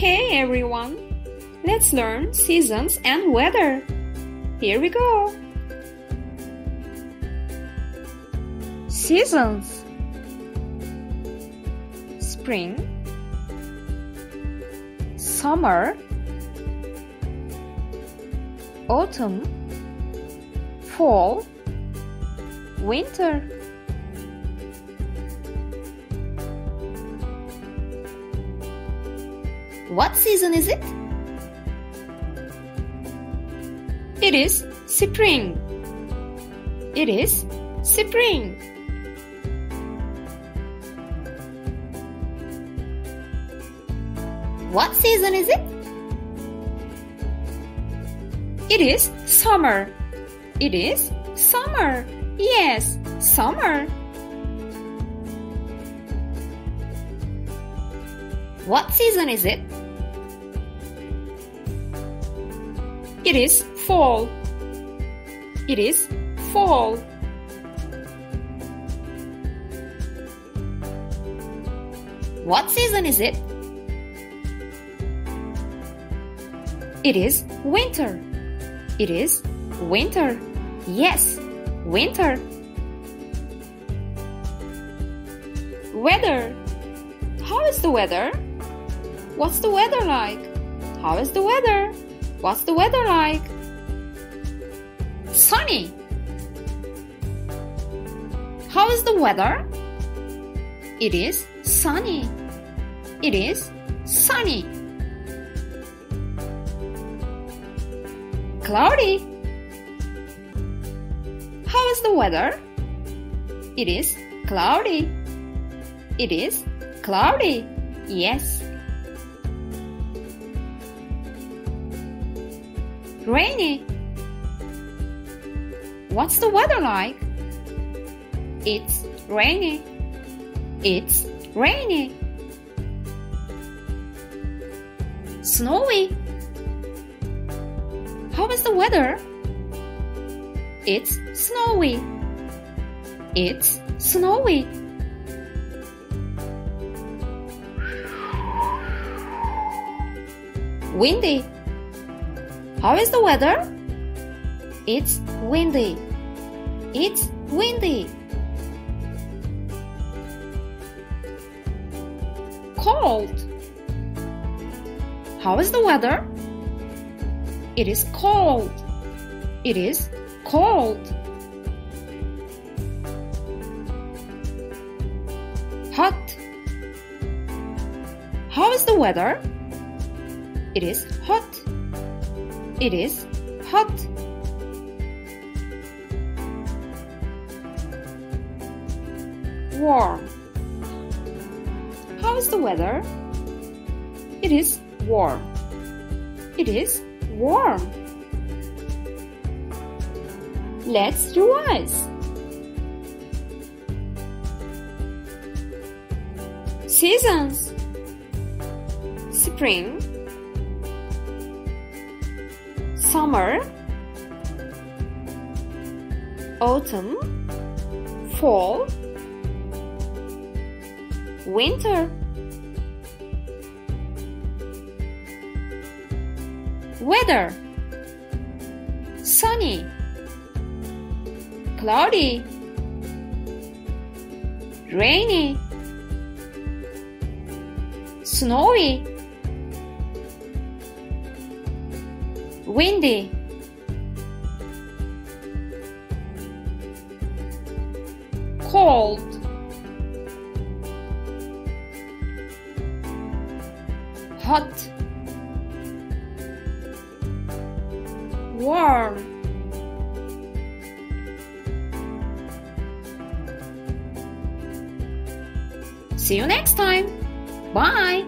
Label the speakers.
Speaker 1: Hey everyone! Let's learn seasons and weather. Here we go. Seasons Spring Summer Autumn Fall Winter
Speaker 2: What season is it?
Speaker 1: It is spring. It is spring.
Speaker 2: What season is it?
Speaker 1: It is summer. It is summer. Yes, summer.
Speaker 2: What season is it?
Speaker 1: It is fall. It is fall.
Speaker 2: What season is it?
Speaker 1: It is winter. It is winter. Yes, winter. Weather. How is the weather? What's the weather like? How is the weather? What's the weather like? Sunny. How is the weather? It is sunny. It is sunny. Cloudy. How is the weather? It is cloudy. It is cloudy. Yes. Rainy. What's the weather like? It's rainy. It's rainy. Snowy. How is the weather? It's snowy. It's snowy. Windy. How is the weather? It's windy. It's windy. Cold. How is the weather? It is cold. It is cold. Hot. How is the weather? It is hot. It is hot. Warm. How is the weather? It is warm. It is warm. Let's revise. Seasons Spring Summer Autumn Fall Winter. Weather. Sunny. Cloudy. Rainy. Snowy Windy Cold Hot warm. See you next time. Bye.